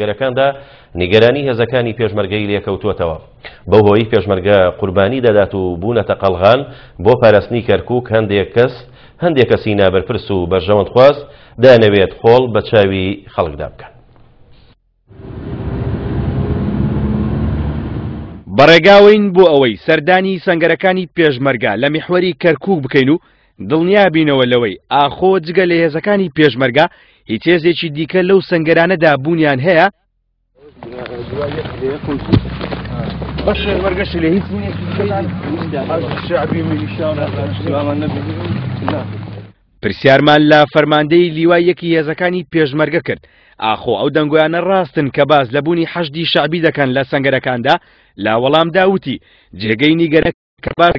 گەرەکاندا نیگەرانی هێزەکانی پێشمەرگەی لێکەوتووەتەوە بەو هۆی پێشمەرگە قوربانی دەدات و بوونەتە قەلغان بۆ پاراستنی کەرکک هەندێک کەس هەندێک کەسی نابەرپرس و بەرژەوەندخواست دەیانەوێت خۆڵ بە چاوی خەڵکدا بکەن. بەڕێگاوەین بۆ ئەوەی سەردانی سەنگەرەکانی پێشمەرگە لە میحوەری کەرکک بکەین و دڵنیا بینەوە لەوەی ئاخۆ جگە لە هێزەکانی پێشمەرگە هیچ هێزێکی دیکە لەو سەنگەرانەدا بوونیان هەیە؟ بەشێ وەرگەش لە هیچ شعبی میلیشیامان نەبی پرسیارمان لە فەرماندەی لیوای یەکی هێزەکانی پێشمەرگە کرد ئاخۆ ئەو دەنگۆیانە ڕاستن کە باز لە بوونی حەشدی شعبی دەکەن لە سنگەرەکاندا لا وەڵام داوتی جێگەی نیگەرە کە باز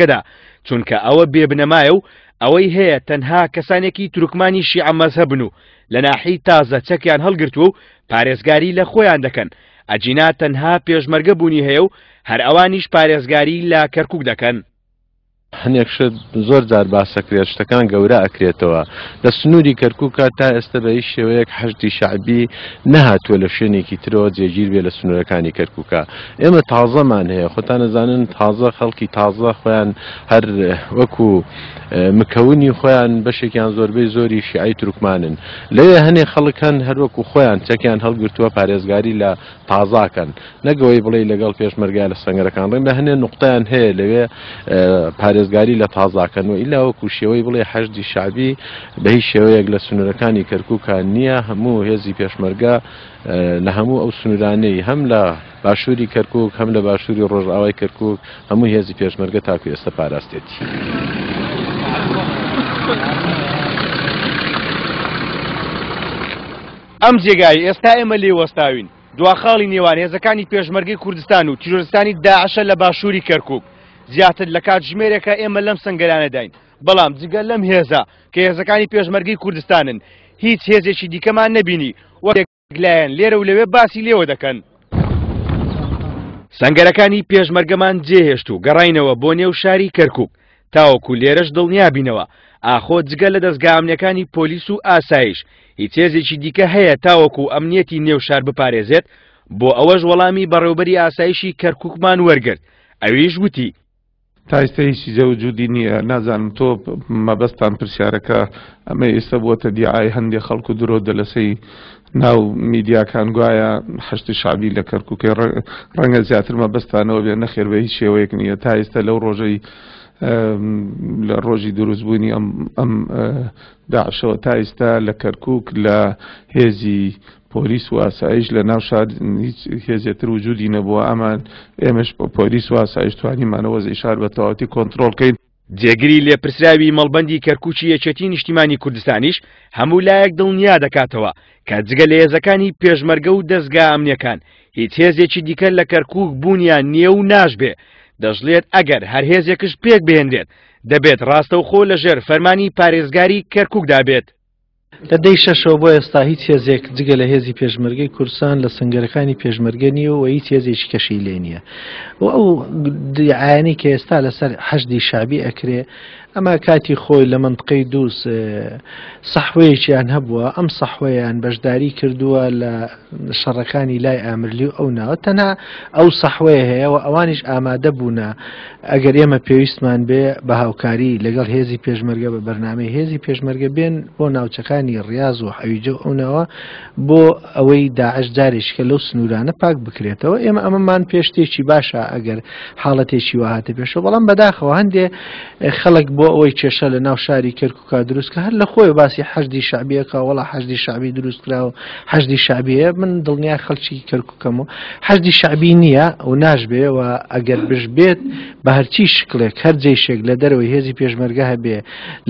گەدا، چونکە ئەوە بێ بنەمایە و ئەوەی هەیە تەنها کەسانێکی تورکمانی شیعە مەزهەبن و لە ناحیەی تازە چەکیان هەڵگرتووە و پارێزگاری لە خۆیان دەکەن، ئەگینا تەنها پێشمەرگە بوونی هەیە و هەر ئەوانیش پارێزگاری لە کەرکوک دەکەن. هەنێک شت زۆر جار باسەکرێت شتەکان گەورە ئەکرێتەوە لە سنووری کەرکووکە تا ئێستا بە هیچ شێوەیەک حەشدی شەعبی نەهاتووە لە شوێنێکی ترەوە جێگیر بێ لە سنوورەکانی کەرکووکە ئێمە تازەمان هەیە خۆتان ئەزانن تازە خەڵکی تازە خۆیان هەر وەکو مکەونی خۆیان بەشێکیان زۆربەی زۆری شیعی تورکمانن لەوێ هەنێ خەڵک هەن هەروەکو خۆیان چەکیان هەڵگرتووە پارێزگاری لە تازاکەن نەگەوەی بڵێ لەگەڵ پێشمەرگای لە سەنگەرەکان ڕێن لە هەنێ نقطیان هەیە لەوێ پارێزگاری لە تازاکەن و ئیلا وەکو شێوەی بڵێ حەشدی شعبی بەهی شێوەیەک لە سنوورەکانی کەرکووکان نییە هەموو هێزی پێشمەرگە لە هەموو ئەو سنوورانەی هەم لە باشووری کەرکک هەم لە باشووری ڕۆژئاوای کەرکک هەموو هێزی پێشمەرگە تاکو ئێستا پاراستێتی. ئەم جێگای ئێستا ئێمە لێ وەستاوین دواخاڵی نێوان هێزەکانی پێشمەرگی کوردستان و تیرۆرستانی داعشە لە باشووری کەرکک زیاتر لە کاتژمێرێکە ئێمە لەم سنگەرانەداین بەڵام جگە لەم هێزە کە هێزەکانی پێشمەرگەی کوردستانن هیچ هێزێکی دیکەمان نەبینی وەک لایەن لێرە و لەوێ باسی لێوە دەکەن. سنگەرەکانی پێشمەرگەمان جێهێشت و گەڕینەوە بۆ نێو شاری کەرکک تاوەکو لێرەش دڵنیابینەوە ئاخۆ جگە لە دەستگامنەکانی پۆلیس و ئاسایش هیچ هێزێکی دیکە هەیە تاوەکو ئەمنیەتی نێو شار بپارێزێت بۆ ئەوەش وەڵامی بەڕێوبەری ئاسایشی کەرککمان وەرگرت ئەویش وتی تا ئیستە هیچی جە وجودی نییە نازانم تۆ مەبەستان پرسیارەکە ئەمە ئێستا بووەتە دیعای هەندێک خەڵکو درۆ دەلەسەی ناو میدیاکان گوایە حشتی شعبی لە کەرکووکەی ڕەنگە زیاتر مەبەستانەوە بێ نەخێر بە هیچ شێوەیەک نییە تا ئێستا لەو ڕۆژەی لە ڕۆژی دروستبوونی ئەم ئەم داعشەوە تا ئیستا لە کەرکک لە هێزی پۆلیس و ئاسایش لە ناو شار هیچ هێزێ تر وجودی نەبووە ئەمان ئێمەش پۆلیس و ئاسایش توانیمانەوە زی شار بە تەواتی کۆنتترۆل کەین جێگری لێپرسراوی مەڵبندی کەرکوچی یەکێتی نیشتیمانی کوردستانیش هەموو لایەک دڵنیا دەکاتەوە کە جگە لە هێزەکانی پێشمەرگە و دەستگا ئەمنیەکان هیچ هێزێکی دیکە لە کەرکک بوونیان نییە و ناشبێ دەشڵێت ئەگەر هەر هێزێکش پێک بهێنرێت دەبێت ڕاستەوخۆ لەژێر فەرمانی پارێزگاری کەرککدا بێت لە دەی شەشەوە بۆ ئێستا هیچ هێزێک جگە لە هێزی پێشمەرگەی کورسان لە سنگەرەکانی پێشمەرگە نیە و هیچ هێزێکی کەشی لێ نییە و ئەو دیعاانی کە ئێستا لەسەر حەشدی شابی ئەکرێ ئەمە کاتی خۆی لە منطقەی دووس سەحوەیەکیان هەبووە ئەم سەحوەیان بەشداری کردووە لە شەڕەکانی لای ئامرلی و ئەو ناوە تەنها ئەو سەحوەیە هەیە و ئەوانیش ئامادە بوونە ئەگەر ئێمە پێویستمان بێ بە هاوکاری لەگەڵ هێزی پێشمەرگە بە بەرنمەی هێزی پێشمەرگە بێن بۆ ناوچەکانی ڕاز و حەویجە ئەو ناوە بۆ ئەوەی داعش جارێکە لەو سنوورانە پاک بکرێتەوە ئێمە ئەمەمان پێشتێکی باشە ئەگەر حاڵەتێکی وهاتە پێشەوە بەڵام بەداخەوە هەندێ خەڵک بۆ ئەوەی کێشە لە ناو شاری کەرکک بکا دروست کە هەر لە خۆی باسی حەشدی شعبیەکە وڵا حەشدی شعبی دروست کرا و حەشدی شعبیە من دڵنیا خەلکی کەرککەم و حەشدی شعبی نییە و ناشبێ و ئەگەر بشبێت بە هەرچی شکلێک هەر جێشێک لە دەرەوەی هێزی پێشمەرگە هەبێ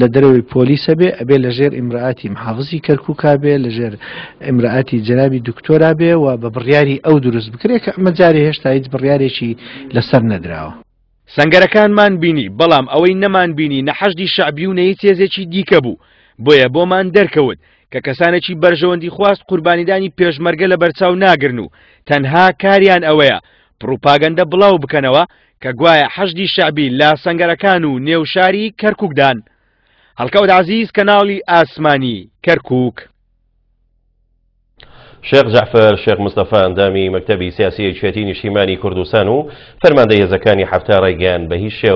لە دەرەوەی پۆلیسە بێ ئەبێ لە ژێر ئیمرعاتی محافزی کەرککا بێ لە ژێر ئیمرعاتی جنابی دکتۆرا بێ و بە بڕیاری ئەو دروست بکرێت کە ئەمە جارێ هێشتا هیچ بڕارێکی لەسەر نەدراوە سەنگەرەکانمان بینی، بەڵام ئەوەی نەمانبینی نە حەشدی شەعبی و نە هیچ هێزێکی دیکە بوو، بۆیە بۆمان دەرکەوت کە کەسانێکی بەرژەوەندیخواز قوربانیدانی پێشمەرگە لەبەرچاو ناگرن و تەنها کاریان ئەوەیە پڕوپاگەندە بڵاو بکەنەوە کە گوایە حەشدی شەعبی لە سەنگەرەکان و نێو شاری کەرکوکدان. هەڵکەوت عەزیز کەناڵی ئاسمانی کەرکوک. شێخ جەعفەر شێخ مستەفا ئەندامی مەکتەبی سیاسی یەکێتی نیشتیمانی کوردستان و فەرماندە هێزەکانی حەفتا ڕایگەیان بە هیچ شێوە